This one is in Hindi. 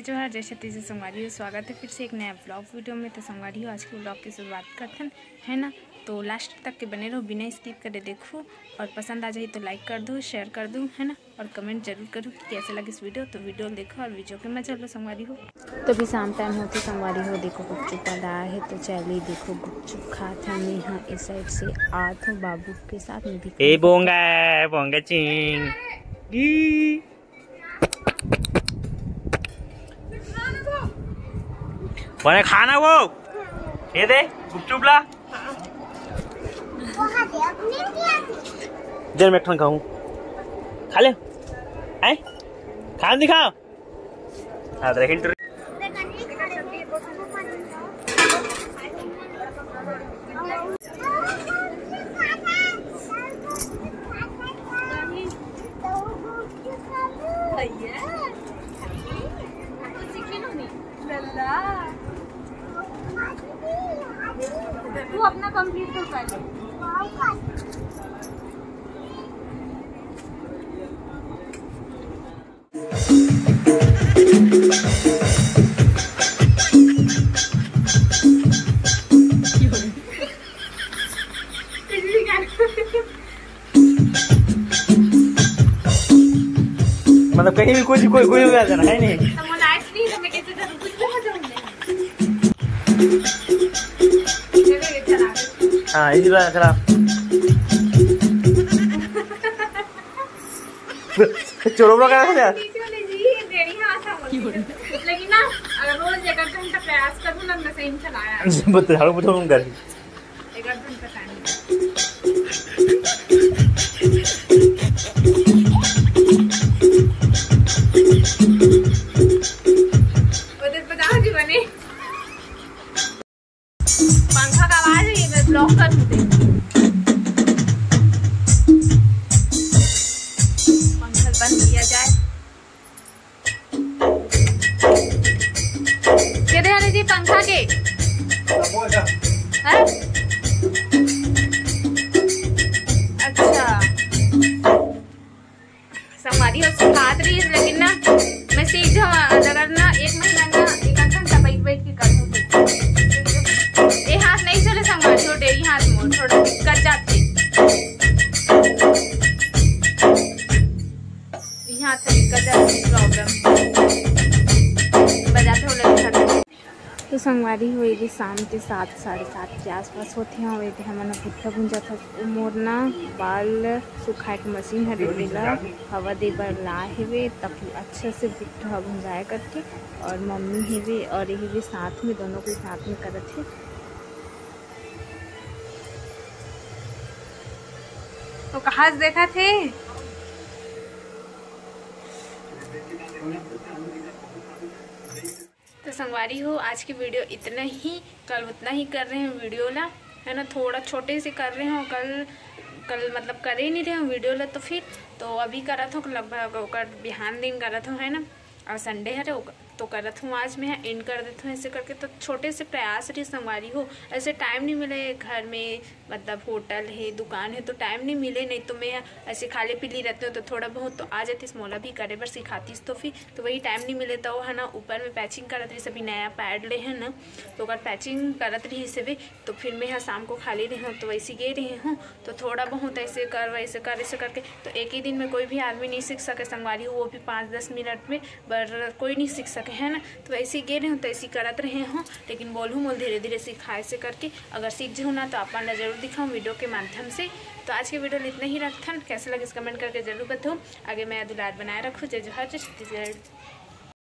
जोहार जय छत्तीस से संगवारी हो स्वागत है फिर से एक नया ब्लॉग वीडियो में। तो संगवारी हो आज के ब्लॉग की शुरुआत करते हैं है ना? तो लास्ट तक के बने रहो बिना स्किप करे देखो। और पसंद आ जाए तो लाइक कर दो शेयर कर दो है ना? और कमेंट ज़रूर करो कि कैसे लगे इस वीडियो तो वीडियो देखो और वीडियो के मज़ा लो संगवारी हो। तो भी शाम टाइम होती संगवारी हो देखो गुपचुप वाला है तो चलिए देखो गुपचुप खाते हम यहाँ इस साइड से आत हूँ बाबू के साथ में भी बोंगा बोंगा चिंग बने खाना वो। ये दे गुपचुप ला। जर मैं खाऊं। खा ले। आए। खाना दिखाओ हाँ तो हिंट। तू अपना कंप्लीट तो कर मतलब कहीं भी कुछ कोई कोई भी जाना है नहीं। तो हाँ चोरों का क्या लेकिन ना रोज एक घंटा प्रयास करूँ ना मैं सही चलाया बता मुझे पोछा कर। एक घंटा टाइम ब्लॉक कर दूँ पंखा बंद किया जाए किधर है जी पंखा के? हैं? अच्छा। संगवारी हो सिखात रही हो तो संगवारी हुई थी शाम के सात, साढ़े सात के आसपास होती हैं हुए थे हमने भुट्टा भुंजा था। मोरना बाल सुखाए के मशीन है रेला हवा दे बर ला हेवे तब अच्छे से भुट्टा भुंजाया करके और मम्मी हेवे और ये भी साथ में, दोनों को साथ में करत। थे तो कहाँ देखा थे? तो संगवारी हो, आज की वीडियो इतना ही। कल उतना ही कर रहे हैं वीडियो ना। है ना, थोड़ा छोटे से कर रहे हो कल कल मतलब कर ही नहीं रहे हैं वीडियो ला तो फिर। तो अभी करा था लगभग बिहान दिन करा था, है ना? और संडे है रे तो करत हूँ, आज मैं एंड कर देती हूँ ऐसे करके। तो छोटे से प्रयास रही संगवारी हो। ऐसे टाइम नहीं मिले घर में मतलब होटल है, दुकान है तो टाइम नहीं मिले। नहीं तो मैं ऐसे खाली पीली रहती हूँ तो थोड़ा बहुत तो आ जाती मोला भी करे बर सिखाती तो फिर। तो वही टाइम नहीं मिले तो है ना, ऊपर में पैचिंग करत रही, सभी नया पैड ले है ना। तो अगर पैचिंग करत रही से भी तो फिर मैं यहाँ शाम को खाली रही हूँ तो वैसे गे रही हूँ। तो थोड़ा बहुत ऐसे कर, वैसे कर, ऐसे करके। तो एक ही दिन में कोई भी आदमी नहीं सीख सके संगवारी हो, वो भी पाँच दस मिनट में, पर कोई नहीं सीख सके। है ना तो ऐसे गे रहे हूँ तो ऐसे करत रहे हूँ, लेकिन बोलूँ, बोल धीरे धीरे सिखाए से करके, अगर सीख जाऊँ ना तो अपन ला ज़रूर दिखाऊँ वीडियो के माध्यम से। तो आज के वीडियो इतना ही रखता कैसे लगे कमेंट करके ज़रूर बताऊँ। आगे मैं दुलार बनाए रखूँ। जय जोहर, जय छत्तीसगढ़।